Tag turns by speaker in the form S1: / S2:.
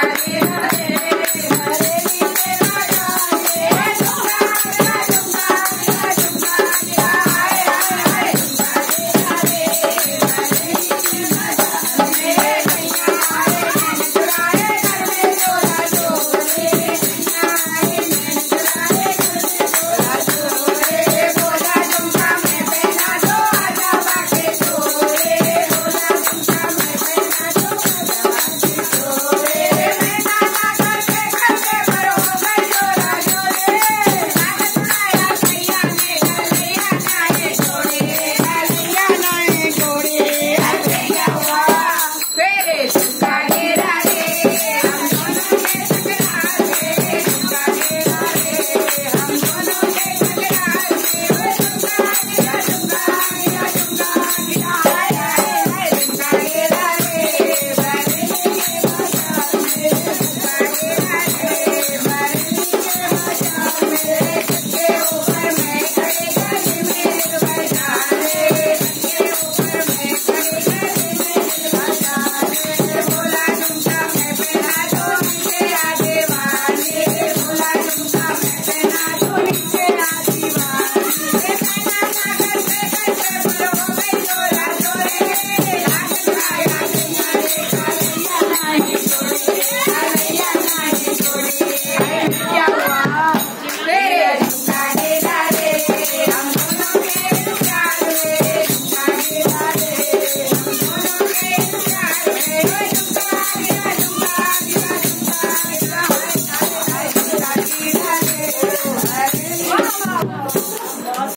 S1: Happy